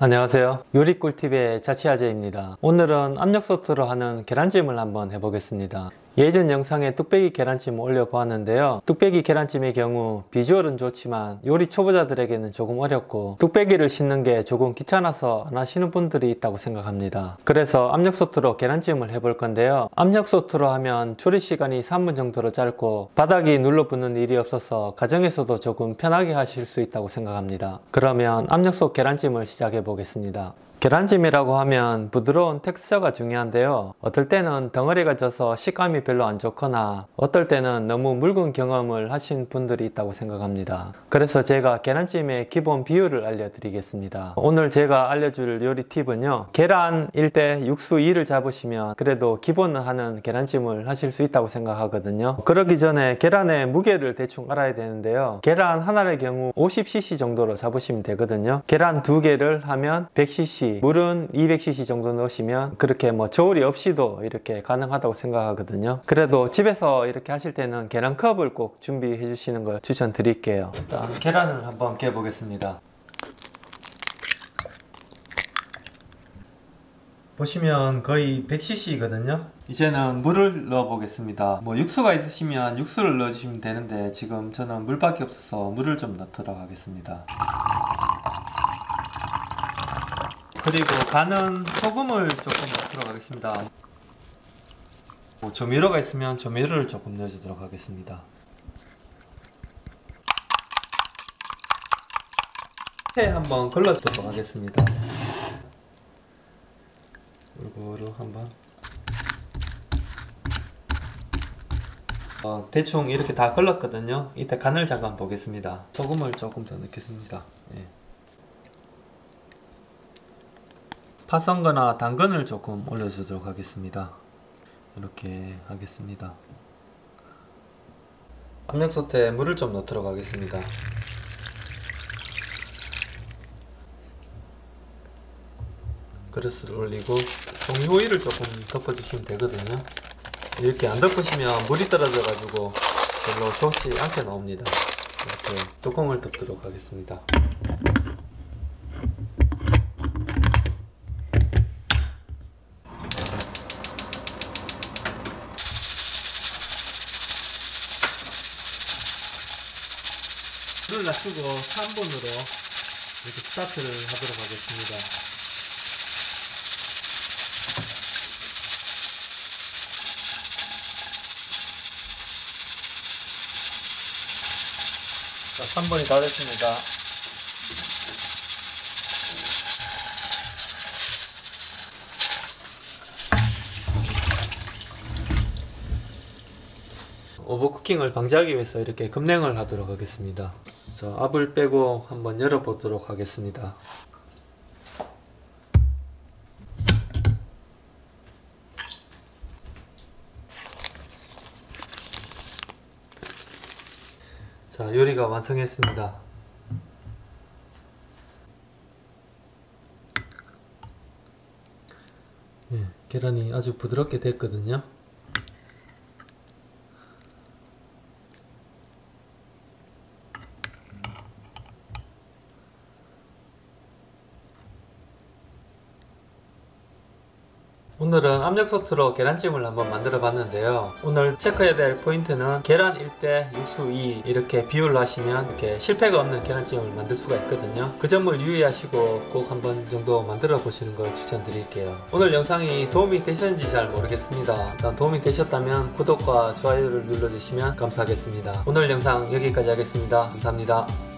안녕하세요. 요리 꿀팁의 자취아재입니다. 오늘은 압력소트로 하는 계란찜을 한번 해보겠습니다 예전 영상에 뚝배기 계란찜 올려보았는데요. 뚝배기 계란찜의 경우 비주얼은 좋지만 요리 초보자들에게는 조금 어렵고 뚝배기를 씻는 게 조금 귀찮아서 안 하시는 분들이 있다고 생각합니다. 그래서 압력소트로 계란찜을 해볼 건데요. 압력소트로 하면 조리 시간이 3분 정도로 짧고 바닥이 눌러붙는 일이 없어서 가정에서도 조금 편하게 하실 수 있다고 생각합니다. 그러면 압력솥 계란찜을 시작해 보겠습니다 계란찜이라고 하면 부드러운 텍스처가 중요한데요. 어떨 때는 덩어리가 져서 식감이 별로 안 좋거나 어떨 때는 너무 묽은 경험을 하신 분들이 있다고 생각합니다. 그래서 제가 계란찜의 기본 비율을 알려드리겠습니다. 오늘 제가 알려줄 요리 팁은요. 계란 1대 육수 2를 잡으시면 그래도 기본은 하는 계란찜을 하실 수 있다고 생각하거든요. 그러기 전에 계란의 무게를 대충 알아야 되는데요. 계란 하나의 경우 50cc 정도로 잡으시면 되거든요. 계란 두 개를 하면 100cc 물은 200cc 정도 넣으시면 그렇게 뭐 저울이 없이도 이렇게 가능하다고 생각하거든요. 그래도 집에서 이렇게 하실 때는 계란컵을 꼭 준비해 주시는 걸 추천드릴게요. 일단 계란을 한번 깨 보겠습니다. 보시면 거의 100cc거든요. 이제는 물을 넣어 보겠습니다. 뭐 육수가 있으시면 육수를 넣어 주시면 되는데 지금 저는 물밖에 없어서 물을 좀 넣도록 하겠습니다 그리고 간은 소금을 조금 넣도록 하겠습니다. 뭐 조미료가 있으면 조미료를 조금 넣어주도록 하겠습니다. 해 한번 걸러주도록 하겠습니다. 골고루 한번. 어, 대충 이렇게 다 걸렀거든요. 이때 간을 잠깐 보겠습니다. 소금을 조금 더 넣겠습니다. 예. 파선거나 당근을 조금 올려주도록 하겠습니다. 이렇게 하겠습니다. 압력솥에 물을 좀 넣도록 하겠습니다. 그릇을 올리고 종이 호일을 조금 덮어주시면 되거든요. 이렇게 안 덮으시면 물이 떨어져 가지고 별로 좋지 않게 나옵니다. 이렇게 뚜껑을 덮도록 하겠습니다. 불을 낮추고 3분으로 이렇게 스타트를 하도록 하겠습니다. 자, 3분이 다 됐습니다. 오버쿠킹을 방지하기 위해서 이렇게 급냉을 하도록 하겠습니다. 자, 압을 빼고 한번 열어보도록 하겠습니다. 자, 요리가 완성했습니다. 예, 계란이 아주 부드럽게 됐거든요. 오늘은 압력솥으로 계란찜을 한번 만들어 봤는데요. 오늘 체크해야 될 포인트는 계란 1대 육수 2 이렇게 비율로 하시면 이렇게 실패가 없는 계란찜을 만들 수가 있거든요. 그 점을 유의하시고 꼭 한번 정도 만들어 보시는 걸 추천드릴게요. 오늘 영상이 도움이 되셨는지 잘 모르겠습니다. 일단 도움이 되셨다면 구독과 좋아요를 눌러주시면 감사하겠습니다. 오늘 영상 여기까지 하겠습니다. 감사합니다